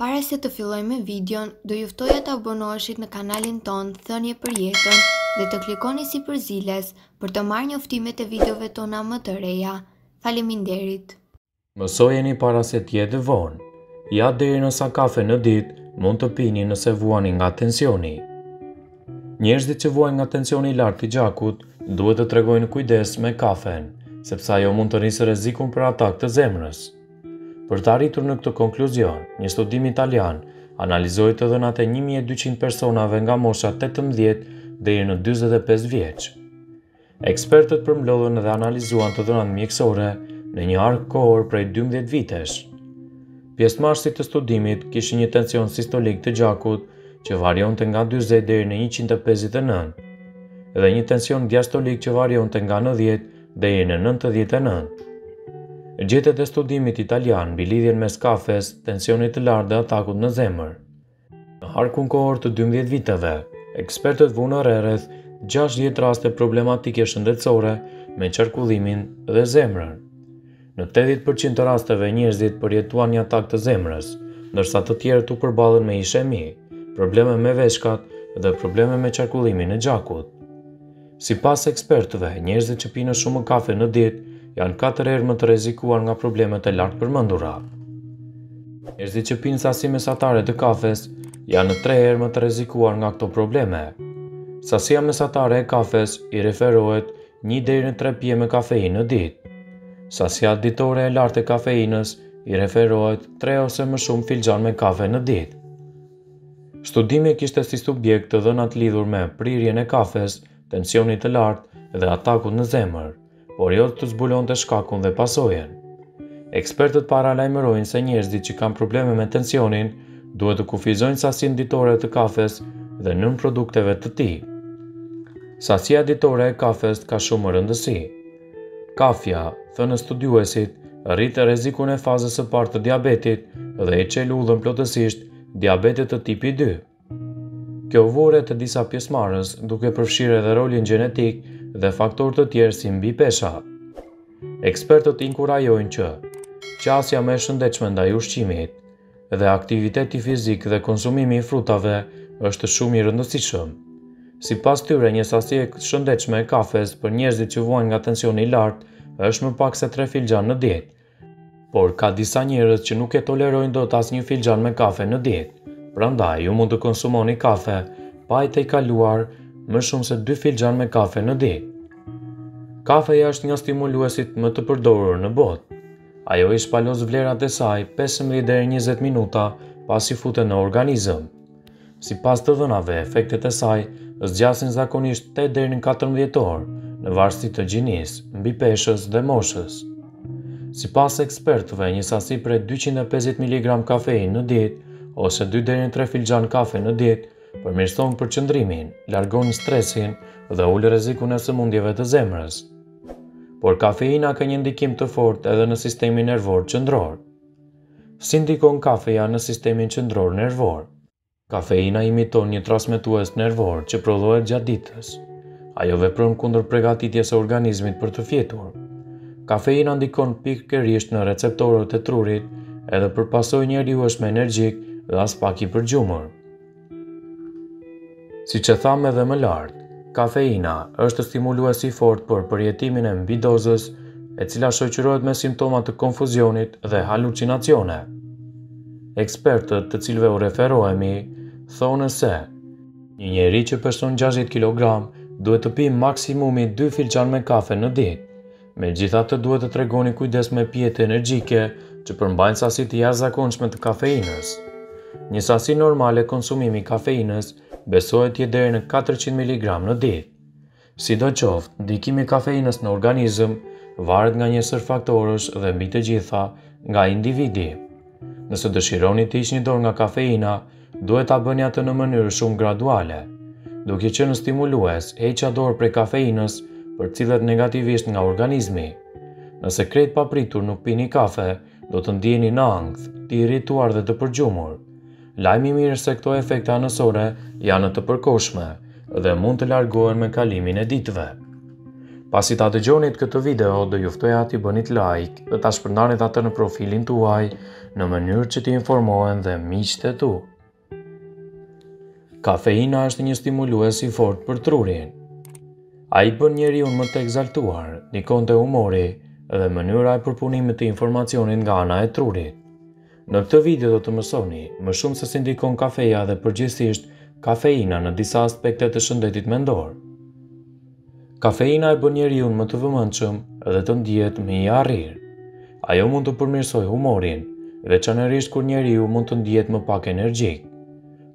Para se të fillojmë me videon, do ju ftoja të abonoheshit në kanalin tonë Thënie për Jetën dhe të klikoni sipër ziles për të marrë njoftimet e videove tona më të reja. Faleminderit! Mësojeni para se të jetë vonë. Ja deri në sa kafe në ditë mund të pini nëse vuani nga tensioni. Njerëzit që vuajnë nga tensioni i lartë i gjakut duhet të tregojnë kujdes me kafen, sepse ajo mund të rrisë rrezikun për atak të zemrës. Për të arritur në këtë konkluzion, një studim italian analizoi të dhënat e 1200 personave nga mosha 18 deri në 45 vjeç. Ekspertët përmblodhën dhe analizuan të dhënat mjekësore në një hark kohor prej 12 vitesh. Pjesëmarrësit e studimit kishin një tension sistolik të gjakut që varionte nga 40 deri në 159 dhe një tension diastolik që varionte nga 90 deri në 99. Gjetjet e studimit italian mbi lidhjen mes kafes, tensionit të lartë dhe atakut në zemër. Në harkun kohor të 12 viteve, ekspertët vunë re rreth 60 raste problematike shëndetësore me qarkullimin dhe zemrën. Në 80% të rasteve njerëzit përjetuan një atak të zemrës, ndërsa të tjerët u përballën me ishemi, probleme me veshkat dhe probleme me qarkullimin e gjakut. Sipas ekspertëve, njerëzit që pinë shumë kafe në ditë janë katër herë më të rrezikuar nga problemet e lartpërmendura. Njerëzit që pinë sasi mesatare të kafes janë tre herë më të rrezikuar nga këto probleme. Sasia mesatare e kafes i referohet 1 deri në 3 pije me kafeinë në ditë. Sasia ditore e lartë e kafeinës i referohet 3 ose më shumë filxhanë me kafe në ditë. Studimi kishte si subjekt të dhënat lidhur me prirjen e kafes, tensionit të lartë dhe atakut në zemër, por jo të zbulonte shkakun dhe pasojën. Ekspertët paralajmërojnë se njerëzit që kanë probleme me tensionin duhet të kufizojnë sasinë ditore të kafes dhe nënprodukteve të tij. Sasia ditore e kafes ka shumë rëndësi. Kafja, thonë studiuesit, rrit rrezikun e fazës së parë të diabetit dhe i çel udhën plotësisht diabetit të tipit 2. Kjo vu re te disa pjesëmarrës, duke përfshirë edhe rolin gjenetik dhe faktorë të tjerë si mbipesha. Ekspertët inkurajojnë që qasja më e shëndetshme ndaj ushqimit Dhe aktiviteti fizik dhe konsumimi i frutave është shumë i rëndësishëm. Sipas tyre, një sasi e shëndetshme e kafes për njerëzit që vuajnë nga tensioni i lartë është më pak se 3 filxhan në ditë. Por ka disa njerëz që nuk e tolerojnë dot asnjë filxhan me kafe në ditë. Prandaj, ju mund të konsumoni kafe pa e tejkaluar më shumë se 2 filxhan me kafe në ditë. Kafeja është nga stimuluesit më të përdorur në botë. Ajo i shpalos vlerat e saj 15 deri 20 minuta pasi futet në organizëm. Sipas të dhënave, efektet e saj zgjasin zakonisht 8 deri në 14 orë, në varësi të gjinisë, mbipeshës dhe moshës. Sipas ekspertëve, një sasi prej 250 miligram kafeinë në ditë ose 2 deri në 3 filxhan kafe në ditë përmirëson përqendrimin, largon stresin dhe ul rrezikun e sëmundjeve të zemrës. Por kafeina ka një ndikim të fortë edhe në sistemin nervor qendror. Si ndikon kafeja në sistemin qendror nervor? Kafeina imiton një transmetues nervor që prodhohet gjatë ditës. Ajo vepron kundër pregatitjes së organizmit për të fjetur. Kafeina ndikon pikërisht në receptorët e trurit, edhe për pasojë njeriu është më energjik dhe aspak i përgjumur. Siç e thamë edhe më lart, kafeina është stimulues i fortë për përjetimin e mbidozës, e cila shoqërohet me simptoma të konfuzionit dhe halucinacione. Ekspertët, të cilëve u referohemi, thonë se një njeri që peshon 60 kilogram duhet të pijë maksimumi 2 filxhanë me kafe në ditë, Megjithatë duhet të tregoni kujdes me pijet energjike, që përmbajnë sasi të jashtëzakonshme të kafeinës. Një sasi normale konsumimi i kafeinës besohet të jetë deri në 400 mg në ditë. Sidoqoftë, ndikimi i kafeinës në organizëm varet nga një sërë faktorësh dhe mbi të gjitha nga individi. Nëse dëshironi të hiqni dorë nga kafeina, Duhet ta bëni atë në mënyrë shumë graduale, duke qenë stimulues, heqja dorë prej kafeinës, përcillet negativisht nga organizmi. Nëse krejt papritur nuk pini kafe, do të ndiheni në ankth, të irrituar dhe të përgjumur. Lajmi i mirë se këto efekte anësore janë të përkohshme dhe mund të largohen me kalimin e ditëve. Pasi ta dëgjonit këtë video, do ju ftoja t'i bënit like dhe ta shpërndanit atë në profilin tuaj në mënyrë që të informohen dhe miqtë e tu. Kafeina është një stimulues i fortë për trurin. Ai e bën njeriun më të ekzaltuar, ndikon te humori dhe mënyra e përpunimit të informacionit nga ana e trurit. Në këtë video do të mësoni më shumë se si ndikon kafeja dhe përgjithësisht kafeina në disa aspekte të shëndetit mendor. Kafeina e bën njeriu më të vëmendshëm dhe të ndihet më i arrirë. Ajo mund të përmirësojë humorin, veçanërisht kur njeriu mund të ndihet më pak energjik.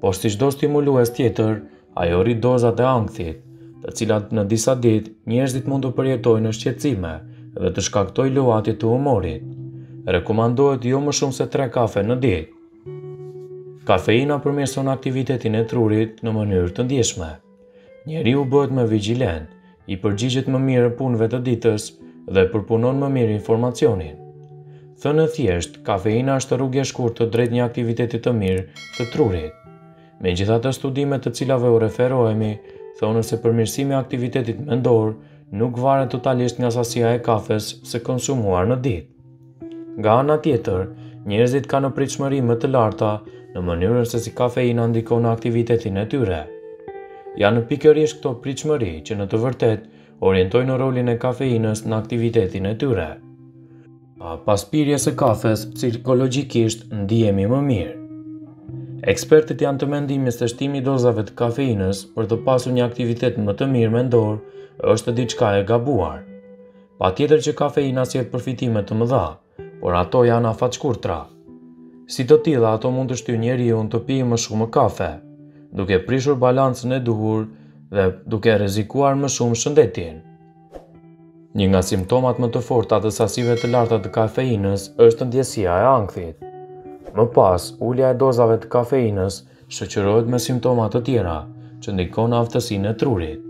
Por si çdo stimulues tjetër, Ajo rrit dozat e ankthit, të cilat në disa ditë njerëzit mund të përjetojnë shqetësime dhe të shkaktojë luhatje të humorit. Rekomandohet jo më shumë se 3 kafe në ditë. Kafeina përmirëson aktivitetin e trurit në mënyrë të ndjeshme. Njeriu bëhet më vigjilent, i përgjigjet më mirë punëve të ditës dhe përpunon më mirë informacionin. Thënë thjesht, kafeina është rrugë e shkurtër drejt një aktiviteti të mirë të trurit. Megjithatë, studimet të cilave u referohemi thonë se përmirësimi i aktivitetit mendor nuk varet totalisht nga sasia e kafes së konsumuar në ditë. Nga ana tjetër, njerëzit kanë pritshmëri më të larta në mënyrën se si kafeina ndikon në aktivitetin e tyre. Janë pikërisht këto pritshmëri që në të vërtetë orientojnë rolin e kafeinës në aktivitetin e tyre. Pas pirjes së kafes, psikologjikisht ndihemi më mirë. Ekspertët janë të mendimit se shtimi i dozave të kafeinës për të pasur një aktivitet më të mirë mendor është diçka e gabuar. Patjetër që kafeina sjell përfitime të mëdha, por ato janë afatshkurtra. Si të tilla, ato mund të shtyjnë njeriun të pijë më shumë kafe, duke prishur balancën e duhur dhe duke rrezikuar më shumë shëndetin. Një nga simptomat më të forta të sasive të larta të kafeinës është ndjesia e ankthit. Më pas, ulja e dozave të kafeinës shoqërohet me simptoma të tjera që ndikojnë aftësinë e trurit.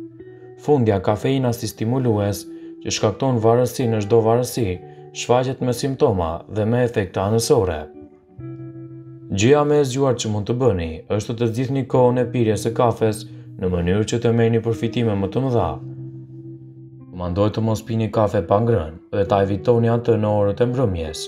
Fundja kafeina si stimulues që shkakton varësi në çdo varësi, shfaqet me simptoma dhe me efekte anësore. Gjëja më e zgjuar që mund të bëni është të zgjidhni kohën e pirjes së kafes në mënyrë që të merrni përfitime më të mëdha. Rekomandohet të mos pini kafe pa ngrënë dhe ta evitoni atë në orët e mbrëmjes.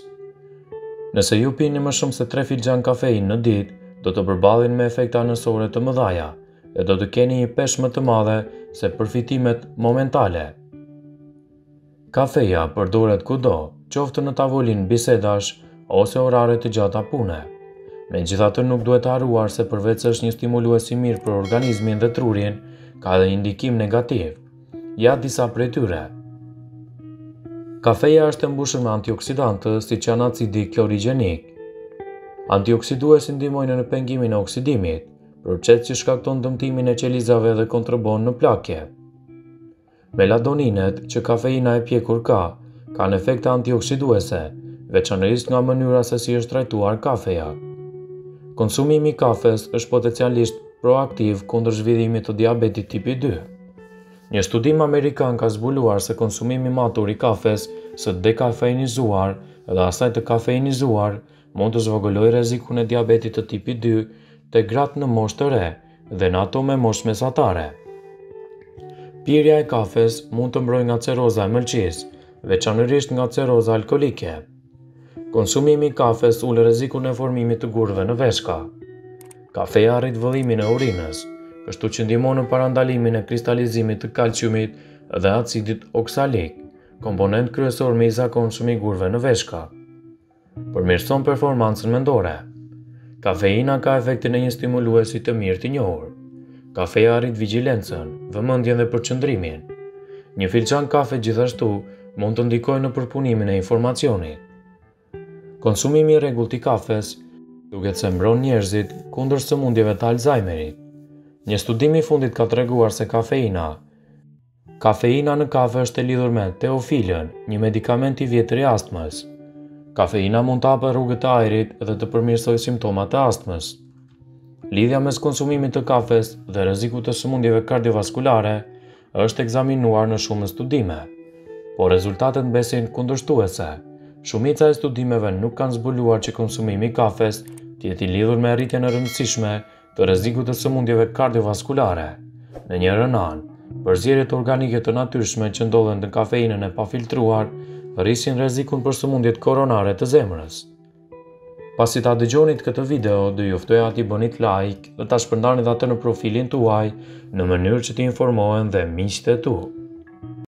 Nëse ju pini më shumë se 3 filxhan kafein në ditë, do të përballeni me efekte anësore të mëdha dhe do të keni një peshë më të madhe se përfitimet momentale. Kafeja përdoret kudo, qoftë në tavolinë bisedash ose orare të gjata pune. Megjithatë nuk duhet harruar se përveç se është një stimulues i mirë për organizmin dhe trurin, ka edhe një ndikim negativ. Ja disa prej tyre. Kafeja është e mbushur me antioksidantë, siç janë acidi klorogjenik. Antioksiduesit ndihmojnë në pengimin e oksidimit, proces që shkakton dëmtimin e qelizave dhe kontribuon në plakje. Meladoninet që kafeina e pjekur ka, kanë efekte antioksiduese, veçanërisht nga mënyra se si është trajtuar kafeja. Konsumimi i kafes është potencialisht proaktiv kundër zhvillimit të diabetit tipi 2. Një studim amerikan ka zbuluar se konsumimi matur i kafes së dekafeinizuar dhe asaj të kafeinizuar mund të zvogëlojë rrezikun e diabetit të tipit 2 te gratë në moshë të re dhe në ato me moshë mesatare. Pirja e kafes mund të mbrojë nga ceroza e mëlçisë, veçanërisht nga ceroza alkoolike. Konsumimi i kafes ul rrezikun e formimit të gurëve në veshka. Kafeja rrit vëllimin e urinës, kështu që ndihmon në parandalimin e kristalizimit të kalciumit dhe acidit oksalik, komponent kryesor më i zakonshëm i gurëve në veshka. Përmirëson performancën mendore. Kafeina ka efektin e një stimuluesi të mirë të njohur. Kafeja rrit vigjilencën, vëmendjen dhe përqendrimin. Një filxhan kafe gjithashtu mund të ndikojë në përpunimin e informacionit. Konsumimi i rregullt i kafes duket se mbron njerëzit kundër sëmundjeve të Alzheimerit. Një studim i fundit ka treguar se kafeina Kafeina në kafe është e lidhur me teofilën, një medikament i vjetër i astmës. Kafeina mund të hapë rrugët e ajrit dhe të përmirësojë simptomat e astmës. Lidhja mes konsumimit të kafes dhe rrezikut të sëmundjeve kardiovaskulare është ekzaminuar në shumë studime, por rezultatet mbesin kundërshtuese. Shumica e studimeve nuk kanë zbuluar që konsumimi i kafes të jetë i lidhur me rritjen e rëndësishme të rrezikut të sëmundjeve kardiovaskulare. Në njërën anë, përzierjet organike të natyrshme që ndodhen në kafeinën e pafiltruar rrisin rrezikun për sëmundjet koronare të zemrës. Pasi ta dëgjonit këtë video, do ju ftoja t'i bënit like dhe ta shpërndanit atë në profilin tuaj në mënyrë që të informohen dhe miqtë e tu.